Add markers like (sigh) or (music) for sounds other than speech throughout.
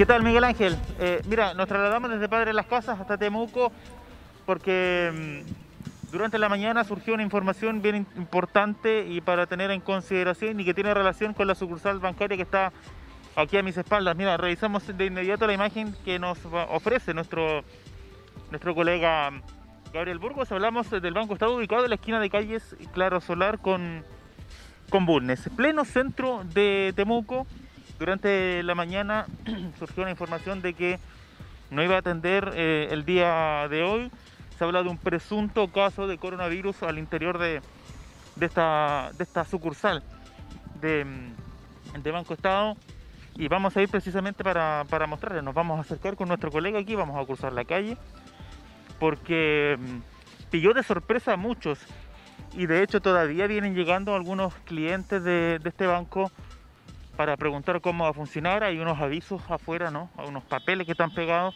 ¿Qué tal, Miguel Ángel? Eh, mira, nos trasladamos desde Padre de las Casas hasta Temuco porque mm, durante la mañana surgió una información bien importante y para tener en consideración y que tiene relación con la sucursal bancaria que está aquí a mis espaldas. Mira, revisamos de inmediato la imagen que nos ofrece nuestro, nuestro colega Gabriel Burgos. Hablamos del Banco Estado ubicado en la esquina de calles Claro Solar con, con Bulnes. Pleno centro de Temuco. Durante la mañana (clears throat) surgió una información de que no iba a atender eh, el día de hoy. Se habla de un presunto caso de coronavirus al interior de, de, esta, de esta sucursal de, de Banco Estado y vamos a ir precisamente para, para mostrarles. Nos vamos a acercar con nuestro colega aquí, vamos a cruzar la calle, porque mm, pilló de sorpresa a muchos y de hecho todavía vienen llegando algunos clientes de, de este banco para preguntar cómo va a funcionar. Hay unos avisos afuera, ¿no? unos papeles que están pegados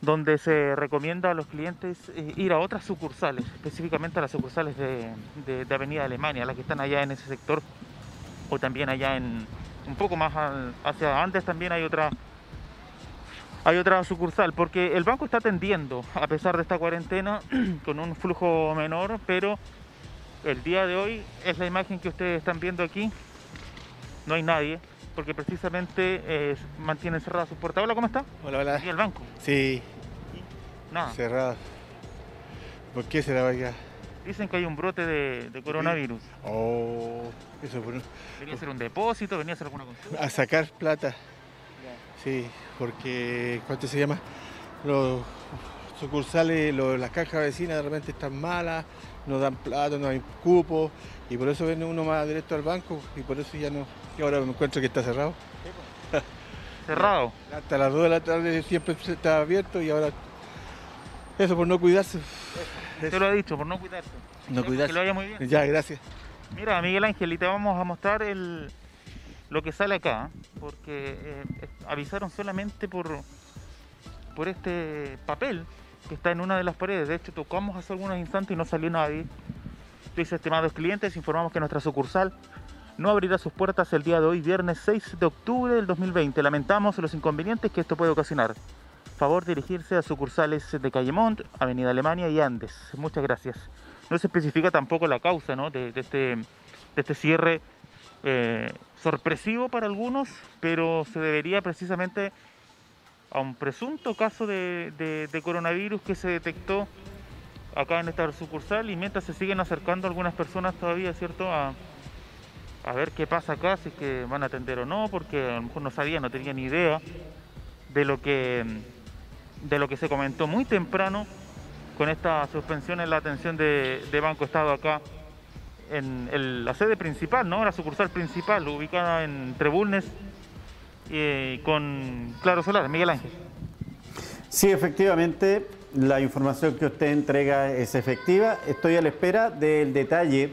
donde se recomienda a los clientes eh, ir a otras sucursales, específicamente a las sucursales de, de Avenida Alemania, las que están allá en ese sector o también allá en, un poco más hacia antes también hay otra hay otra sucursal porque el banco está atendiendo a pesar de esta cuarentena (clears throat) con un flujo menor pero el día de hoy es la imagen que ustedes están viendo aquí no hay nadie porque precisamente eh, mantienen cerrada su puerta hola ¿cómo está? hola hola ¿y el banco? sí nada cerrado ¿por qué será vaya? Dicen que hay un brote de, de coronavirus. Oh, eso por... Venía a ser un depósito, venía a hacer alguna cosa. A sacar plata. Sí, porque, ¿cuánto se llama? Los sucursales, los, las cajas vecinas de repente están malas, no dan plata, no hay cupo, y por eso viene uno más directo al banco, y por eso ya no, y ahora me encuentro que está cerrado. (laughs) Cerrado. Hasta las 2 de la tarde siempre está abierto y ahora eso por no cuidarse. Te lo he dicho, por no cuidarse. No cuidarse. Que lo vaya muy bien. Ya, gracias. Mira, Miguel Ángel, y te vamos a mostrar el, lo que sale acá, porque eh, avisaron solamente por, por este papel que está en una de las paredes. De hecho, tocamos hace algunos instantes y no salió nadie. Dice, estimados clientes, informamos que nuestra sucursal no abrirá sus puertas el día de hoy, viernes 6 de octubre del 2020. Lamentamos los inconvenientes que esto puede ocasionar favor dirigirse a sucursales de Calle Avenida Alemania y Andes. Muchas gracias. No se especifica tampoco la causa ¿no? de, de, este, de este cierre eh, sorpresivo para algunos, pero se debería precisamente a un presunto caso de, coronavirus que se detectó acá en esta sucursal y mientras se siguen acercando algunas personas todavía, ¿cierto? A, a ver qué pasa acá, si es que van a atender o no, porque a lo mejor no sabían, no tenían ni idea de lo que de lo que se comentó muy temprano con esta suspensión en la atención de, de Banco Estado acá en la sede principal, ¿no? la sucursal principal, ubicada en Trebulnes eh, con Claro Solar. Miguel Ángel. Sí, efectivamente, la información que usted entrega es efectiva. Estoy a la espera del detalle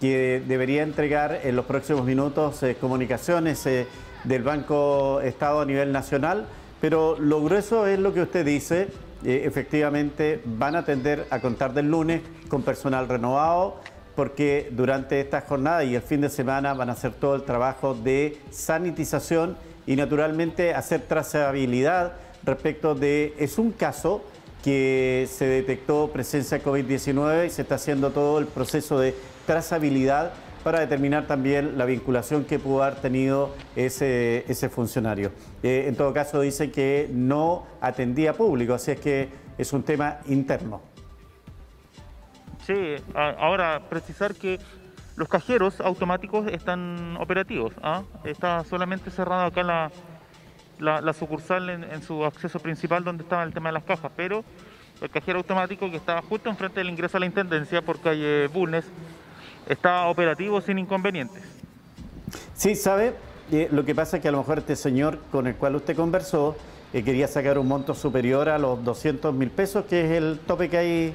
que debería entregar en los próximos minutos eh, comunicaciones eh, del Banco Estado a nivel nacional pero lo grueso es lo que usted dice, efectivamente van a tender a contar del lunes con personal renovado, porque durante esta jornada y el fin de semana van a hacer todo el trabajo de sanitización y naturalmente hacer trazabilidad respecto de, es un caso que se detectó presencia de COVID-19 y se está haciendo todo el proceso de trazabilidad para determinar también la vinculación que pudo haber tenido ese, ese funcionario. Eh, en todo caso, dice que no atendía público, así es que es un tema interno. Sí, ahora precisar que los cajeros automáticos están operativos. ¿ah? Está solamente cerrado acá la, la, la sucursal en, en, su acceso principal donde estaba el tema de las cajas, pero el cajero automático que estaba justo enfrente del ingreso a la Intendencia por calle Bulnes está operativo sin inconvenientes. Sí, sabe, eh, lo que pasa es que a lo mejor este señor con el cual usted conversó eh, quería sacar un monto superior a los 200 mil pesos, que es el tope que hay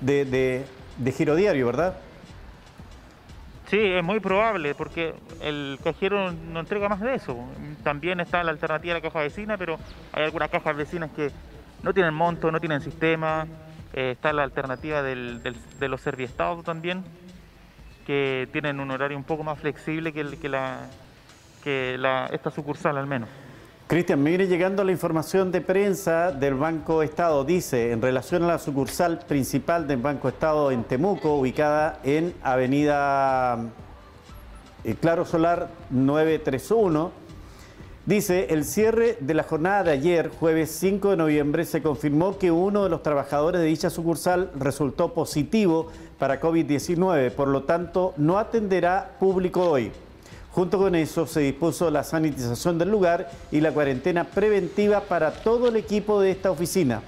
de, de, de giro diario, ¿verdad? Sí, es muy probable, porque el cajero no entrega más de eso. También está la alternativa de la caja vecina, pero hay algunas cajas vecinas que no tienen monto, no tienen sistema. Eh, está la alternativa del, del, de los serviestados también, que tienen un horario un poco más flexible que, el, que, la, esta sucursal al menos. Cristian, viene llegando la información de prensa del Banco Estado. Dice, en relación a la sucursal principal del Banco Estado en Temuco, ubicada en Avenida eh, Claro Solar 931, dice, el cierre de la jornada de ayer, jueves 5 de noviembre, se confirmó que uno de los trabajadores de dicha sucursal resultó positivo para COVID-19, por lo tanto, no atenderá público hoy. Junto con eso se dispuso la sanitización del lugar y la cuarentena preventiva para todo el equipo de esta oficina.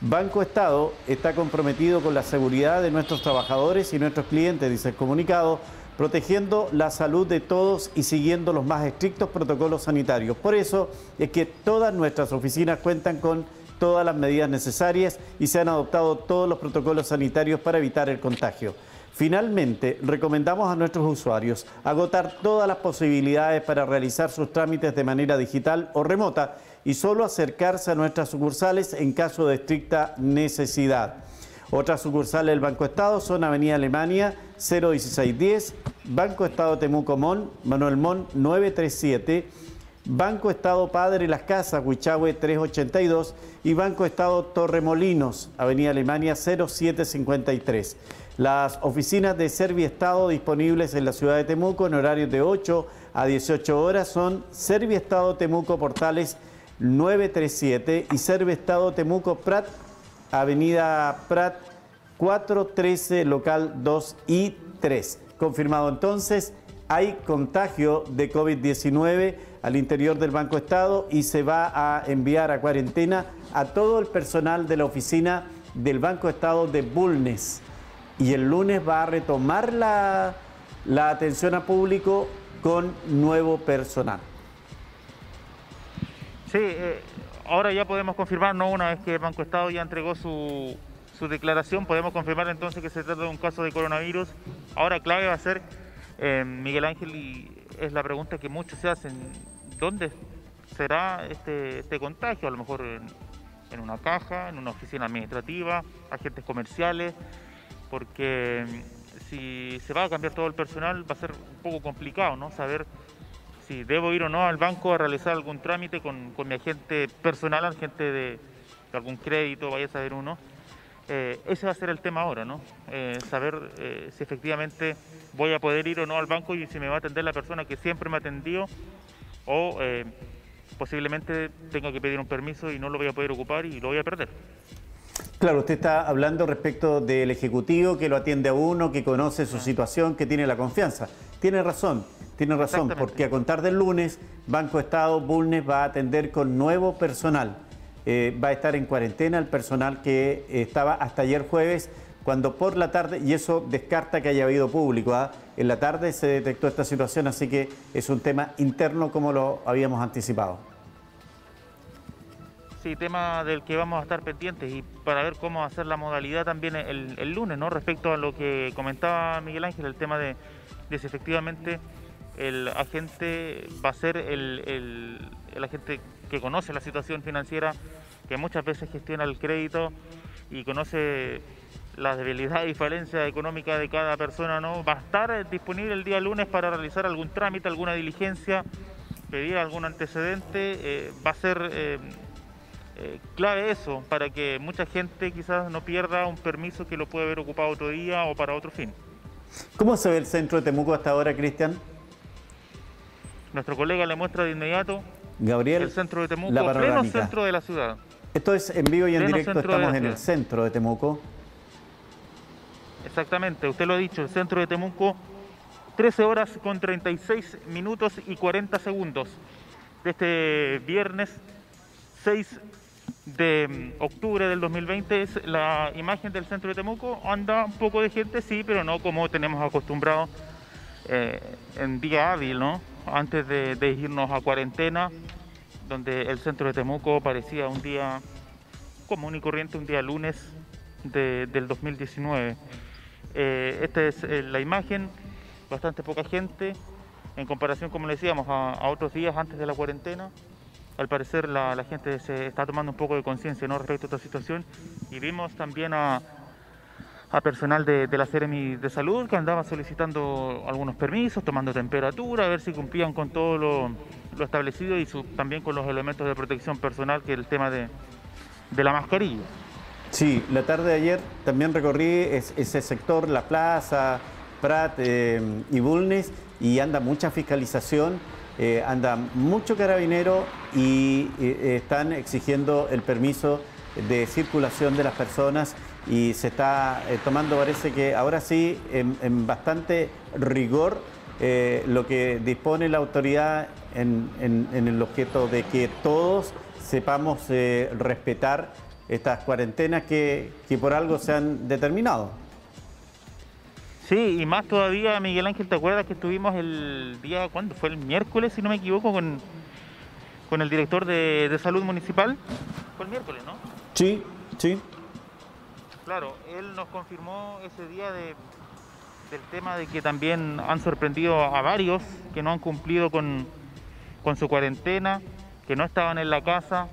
Banco Estado está comprometido con la seguridad de nuestros trabajadores y nuestros clientes, dice el comunicado, protegiendo la salud de todos y siguiendo los más estrictos protocolos sanitarios. Por eso es que todas nuestras oficinas cuentan con todas las medidas necesarias y se han adoptado todos los protocolos sanitarios para evitar el contagio. Finalmente, recomendamos a nuestros usuarios agotar todas las posibilidades para realizar sus trámites de manera digital o remota y solo acercarse a nuestras sucursales en caso de estricta necesidad. Otras sucursales del Banco Estado son Avenida Alemania 01610, Banco Estado Temuco Mon, Manuel Mon 937, Banco Estado Padre Las Casas, Huichahue 382 y Banco Estado Torremolinos, Avenida Alemania 0753. Las oficinas de Serviestado disponibles en la ciudad de Temuco en horarios de 8 a 18 horas son Serviestado Temuco Portales 937 y Serviestado Temuco Prat, Avenida Prat 413, local 2 y 3. Confirmado entonces, hay contagio de COVID-19 al interior del Banco Estado y se va a enviar a cuarentena a todo el personal de la oficina del Banco Estado de Bulnes y el lunes va a retomar la, atención a público con nuevo personal. Sí, eh, ahora ya podemos confirmar, no una vez que el Banco Estado ya entregó su, su, declaración, podemos confirmar entonces que se trata de un caso de coronavirus. Ahora clave va a ser, eh, Miguel Ángel, y es la pregunta que muchos se hacen, ¿dónde será este, este contagio? A lo mejor en, una caja, en una oficina administrativa, agentes comerciales porque mm, si se va a cambiar todo el personal va a ser un poco complicado, ¿no? Saber si debo ir o no al banco a realizar algún trámite con, mi agente personal, agente de, algún crédito, vaya a saber uno. Eh, ese va a ser el tema ahora, ¿no? Eh, saber eh, si efectivamente voy a poder ir o no al banco y si me va a atender la persona que siempre me ha atendido o posiblemente tenga que pedir un permiso y no lo voy a poder ocupar y lo voy a perder. Claro, usted está hablando respecto del Ejecutivo que lo atiende a uno, que conoce su situación, que tiene la confianza. Tiene razón, tiene razón, porque a contar del lunes, Banco Estado Bulnes va a atender con nuevo personal. Eh, va a estar en cuarentena el personal que estaba hasta ayer jueves, cuando por la tarde, y eso descarta que haya habido público, ¿ah? en la tarde se detectó esta situación, así que es un tema interno como lo habíamos anticipado. Sí, tema del que vamos a estar pendientes y para ver cómo hacer la modalidad también el, lunes, ¿no? Respecto a lo que comentaba Miguel Ángel, el tema de, si efectivamente el agente va a ser el, agente que conoce la situación financiera, que muchas veces gestiona el crédito y conoce la debilidad y falencia económica de cada persona, ¿no? Va a estar disponible el día lunes para realizar algún trámite, alguna diligencia, pedir algún antecedente, eh, va a ser... Eh, eh, clave eso, para que mucha gente quizás no pierda un permiso que lo puede haber ocupado otro día o para otro fin. ¿Cómo se ve el centro de Temuco hasta ahora, Cristian? Nuestro colega le muestra de inmediato Gabriel, el centro de Temuco, pleno centro de la ciudad. Esto es en vivo y en directo, estamos en el centro de Temuco. Exactamente, usted lo ha dicho, el centro de Temuco, 13 horas con 36 minutos y 40 segundos de este viernes 6 de octubre del 2020 es la imagen del centro de Temuco. Anda un poco de gente, sí, pero no como tenemos acostumbrado eh, en día hábil, ¿no? Antes de, irnos a cuarentena, donde el centro de Temuco parecía un día común y corriente, un día lunes del 2019. Eh, esta es eh, la imagen, bastante poca gente en comparación, como le decíamos, a otros días antes de la cuarentena al parecer la, gente se está tomando un poco de conciencia ¿no? respecto a esta situación y vimos también a, personal de, la Seremi de Salud que andaba solicitando algunos permisos, tomando temperatura, a ver si cumplían con todo lo, establecido y también con los elementos de protección personal, que es el tema de, la mascarilla. Sí, la tarde de ayer también recorrí ese sector, la plaza, Prat eh, y Bulnes, y anda mucha fiscalización, eh, anda mucho carabinero y eh, están exigiendo el permiso de circulación de las personas y se está tomando, parece que ahora sí, en, bastante rigor lo que dispone la autoridad en, el objeto de que todos sepamos respetar estas cuarentenas que, por algo se han determinado. Sí, y más todavía, Miguel Ángel, ¿te acuerdas que estuvimos el día, ¿cuándo? Fue el miércoles, si no me equivoco, con, con el director de, de salud municipal. Fue el miércoles, ¿no? Sí, sí. Claro, él nos confirmó ese día del tema de que también han sorprendido a varios que no han cumplido con, su cuarentena, que no estaban en la casa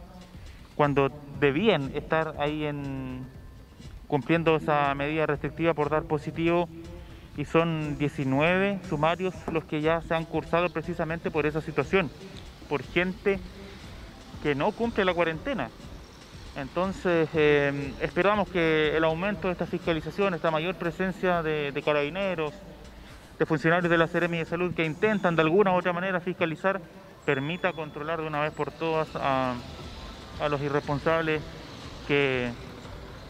cuando debían estar ahí en cumpliendo esa medida restrictiva por dar positivo y son 19 sumarios los que ya se han cursado precisamente por esa situación, por gente que no cumple la cuarentena. Entonces, eh, esperamos que el aumento de esta fiscalización, esta mayor presencia de, carabineros, de funcionarios de la Seremi de Salud que intentan de alguna u otra manera fiscalizar, permita controlar de una vez por todas los irresponsables que,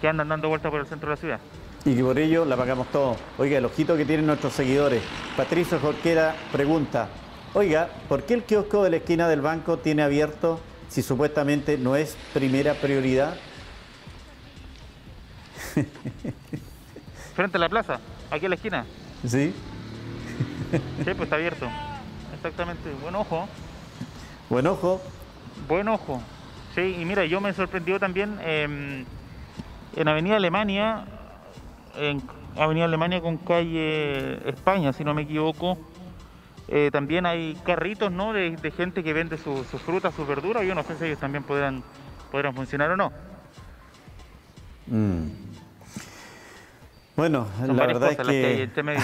andan dando vueltas por el centro de la ciudad. Y que por ello la pagamos todo. Oiga, el ojito que tienen nuestros seguidores. Patricio Jorquera pregunta, oiga, ¿por qué el kiosco de la esquina del banco tiene abierto si supuestamente no es primera prioridad? (laughs) Frente a la plaza, aquí en la esquina. Sí. Sí, pues está abierto. Exactamente. Buen ojo. Buen ojo. Buen ojo. Sí, y mira, yo me sorprendió también em, en Avenida Alemania, en Avenida Alemania con calle España, si no me equivoco, eh, también hay carritos ¿no? de, gente que vende sus frutas, sus verduras. Yo no sé si ellos también podrán, podrán funcionar o no. Mm. Bueno, la verdad es que... este medio.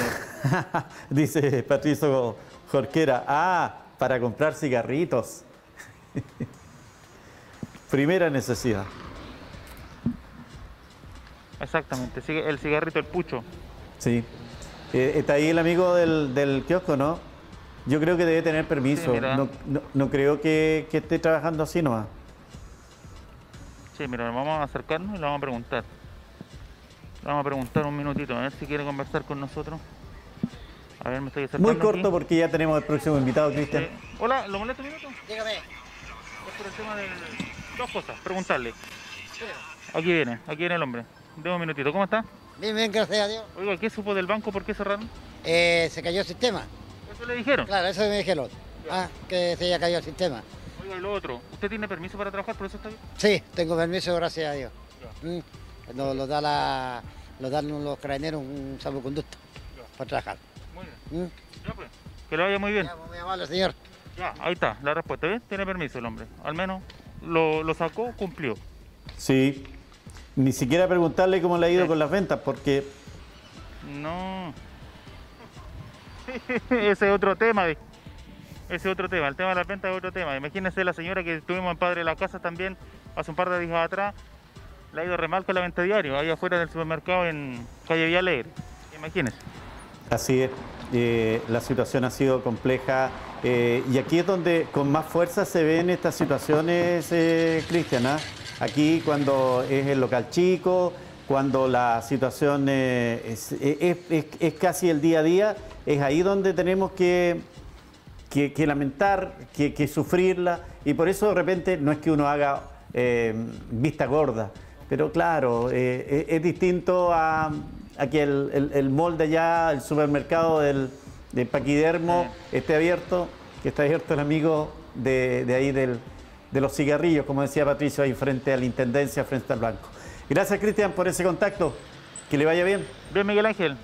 (laughs) Dice Patricio Jorquera, ah, para comprar cigarritos. (laughs) Primera necesidad. Exactamente, el cigarrito, el pucho. Sí. Eh, está ahí el amigo del, del kiosco, ¿no? Yo creo que debe tener permiso. no, creo que, esté trabajando así nomás. Sí, mira, vamos a acercarnos y le vamos a preguntar. Le vamos a preguntar un minutito, a ver si quiere conversar con nosotros. A ver, me estoy acercando. Muy corto porque ya tenemos el próximo invitado, Cristian. hola, ¿lo molesto un minuto? Dígame. Es por el tema de dos cosas, preguntarle. Aquí viene, aquí viene el hombre. De un minutito, ¿cómo está? Bien, bien, gracias a Dios. Oiga, ¿qué supo del banco? ¿Por qué cerraron? Eh, se cayó el sistema le dijeron? Claro, eso me dijeron. Ah, que se haya caído el sistema. Oiga, y lo otro, ¿usted tiene permiso para trabajar, por eso está bien? Sí, tengo permiso, gracias a Dios. Mm, lo, da la, lo dan los carabineros un salvoconducto para trabajar. Muy bien. Mm. Ya pues, que le vaya muy bien. Ya, muy amable, señor. Ya, ahí está, la respuesta, ¿ves? Tiene permiso el hombre. Al menos lo, lo sacó, cumplió. Sí. Ni siquiera preguntarle cómo le ha ido con las ventas, porque... No, (laughs) ese es otro tema. Ese es otro tema. El tema de la venta es otro tema. Imagínense la señora que estuvimos en Padre de la Casa también hace un par de días atrás. Le ha ido re mal con la venta diario, ahí afuera del supermercado en calle Villalegre. Imagínense. Así es. Eh, la situación ha sido compleja eh, y aquí es donde con más fuerza se ven estas situaciones, eh, Cristian. ¿ah? Aquí cuando es el local chico, cuando la situación es, es, casi el día a día, es ahí donde tenemos que, que, lamentar, que, sufrirla, y por eso de repente no es que uno haga eh, vista gorda, pero claro, eh, es, distinto a, que el, molde allá, el supermercado del, de Paquidermo esté abierto, que está abierto el amigo de, de ahí del, de los cigarrillos, como decía Patricio, ahí frente a la Intendencia, frente al Blanco. Gracias, Cristian, por ese contacto. Que le vaya bien. Bien, Miguel Ángel.